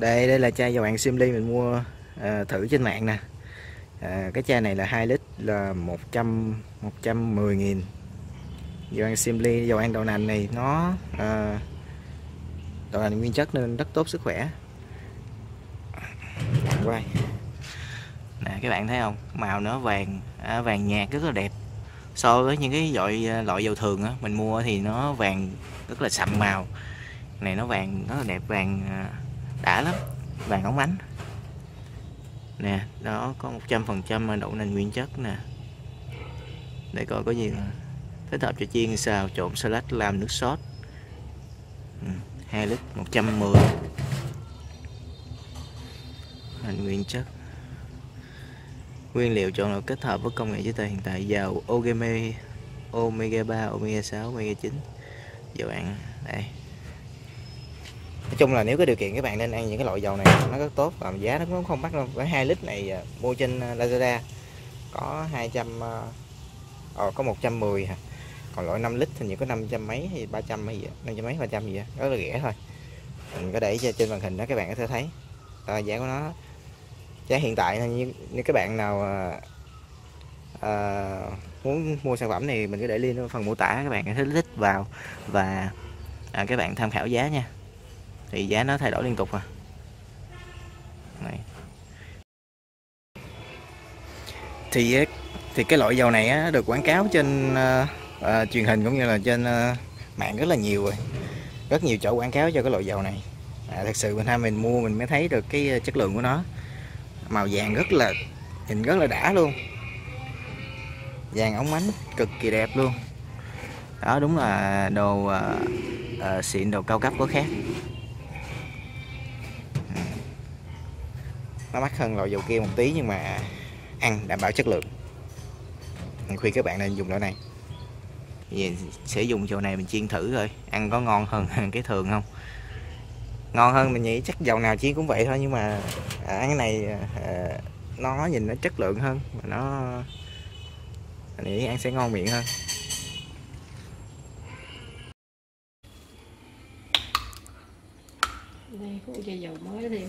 đây đây là chai dầu ăn simly mình mua à, thử trên mạng nè. À, cái chai này là 2 lít là 100 110 nghìn. Dầu ăn simly dầu ăn đậu nành này nó à, đậu nành nguyên chất nên rất tốt sức khỏe. Quay. Nè các bạn thấy không? Màu nó vàng à, vàng nhạt rất là đẹp. So với những cái loại à, loại dầu thường á mình mua thì nó vàng rất là sậm màu. Này nó vàng rất là đẹp vàng à, đã lắm. Vàng óng ánh. Nè đó có 100% đậu nành nguyên chất nè. Để coi có gì thích hợp cho chiên xào trộn salad làm nước sốt. Ừ, 2 lít 110 nành nguyên chất. Nguyên liệu chọn lựa kết hợp với công nghệ chế tạo hiện tại dầu Ogeme Omega 3 Omega 6 Omega 9 dầu ăn đây nói chung là nếu có điều kiện các bạn nên ăn những cái loại dầu này nó rất tốt và giá nó cũng không mắc đâu. Với hai lít này à, mua trên à, Lazada có 200 à, ờ, có 110 hả? Còn loại 5 lít thì chỉ có 500 mấy hay 300 hay gì 500 mấy 300 gì đó. rất là rẻ thôi. Mình có để trên màn hình đó các bạn có thể thấy. À, giá của nó giá hiện tại như, như các bạn nào à, à, muốn mua sản phẩm này mình có để link ở phần mô tả các bạn. Có thể click vào và à, các bạn tham khảo giá nha thì giá nó thay đổi liên tục à. Này. thì ờ, thì cái loại dầu này á, được quảng cáo trên uh, uh, truyền hình cũng như là trên uh, mạng rất là nhiều rồi. Rất nhiều chỗ quảng cáo cho cái loại dầu này. À, thật sự mình tham mình mua mình mới thấy được cái chất lượng của nó. Màu vàng rất là nhìn rất là đã luôn. Vàng ống ánh cực kỳ đẹp luôn. Đó đúng là đồ uh, uh, xịn đồ cao cấp có khác. Nó mắc hơn loại dầu kia một tí nhưng mà ăn đảm bảo chất lượng. Mình khuyên các bạn nên dùng loại này. Vậy sẽ dùng chỗ này mình chiên thử thôi ăn có ngon hơn cái thường không? Ngon hơn mình nghĩ chắc dầu nào chiên cũng vậy thôi nhưng mà à, ăn cái này à, à nó nhìn nó chất lượng hơn mà nó mình nghĩ ăn sẽ ngon miệng hơn. Đây có chai dầu mới thêm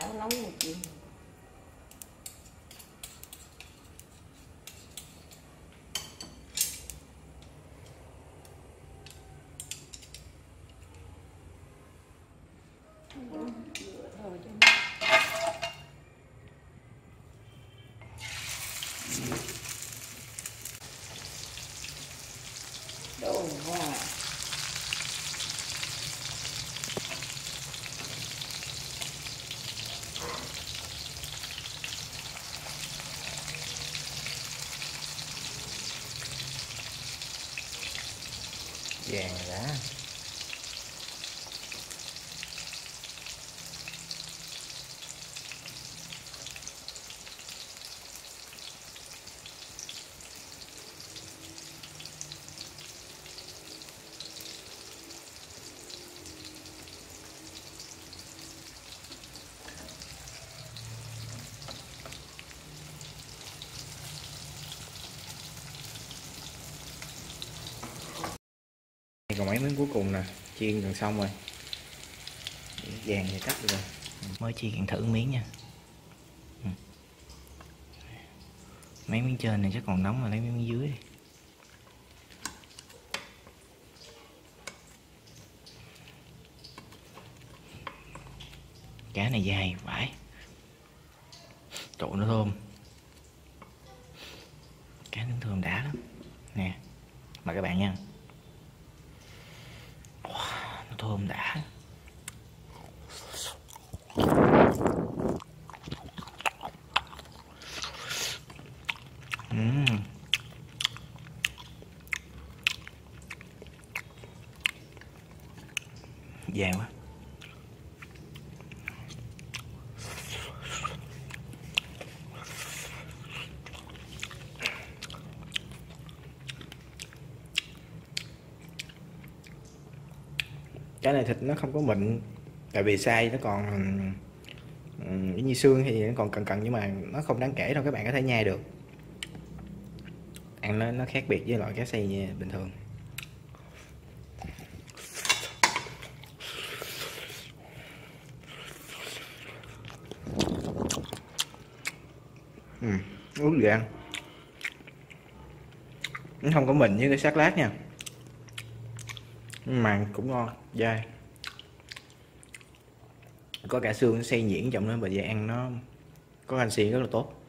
chảo nóng một chuyện đồ hoa vàng rồi đã còn mấy miếng cuối cùng nè chiên gần xong rồi. Vàng thì cắt được rồi. Mới chiên thử miếng nha. Ừ. mấy miếng trên này chắc còn nóng mà lấy mấy miếng dưới. Đi cá này dài vãi trộn nó thơm. Cá nướng thơm đã lắm. Nè mời các bạn nha. nó thơm đã uhm. vàng quá cái này thịt nó không có mịn tại vì xay nó còn ừm, giống như xương thì nó còn cần cần nhưng mà nó không đáng kể đâu các bạn có thể nhai được. Ăn nó nó khác biệt với loại cá xay bình thường. Ừ, uống gì ăn. Nó không có mịn như cái xác lát nha mà cũng ngon, dai. Có cả xương xay nhuyễn trong đó và dễ ăn nó có canxi rất là tốt.